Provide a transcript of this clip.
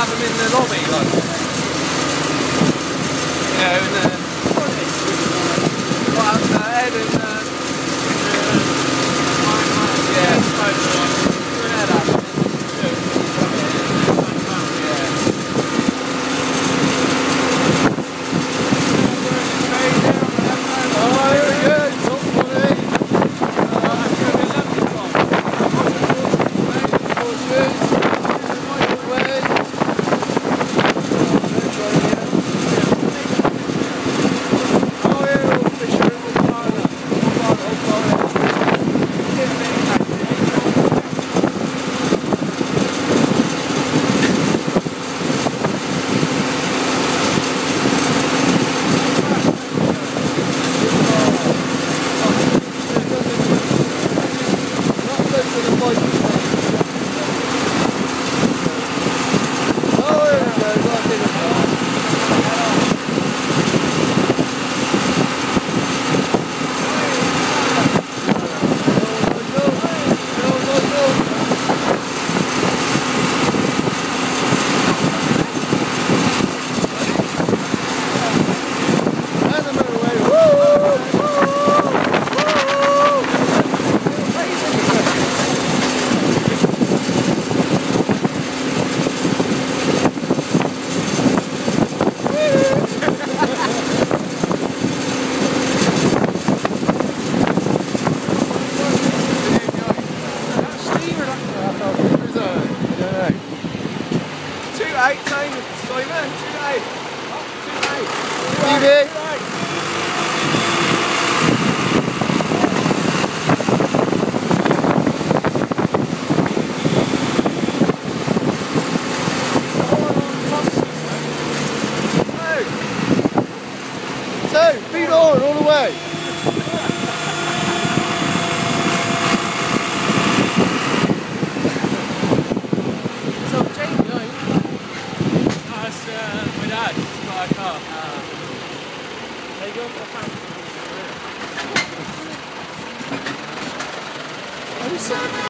have them in the lobby, like. Yeah, in 这个暴雨 Two eight, Simon. Simon, two eight. Two eight. Two eight. Two, feet on, all the way. He's got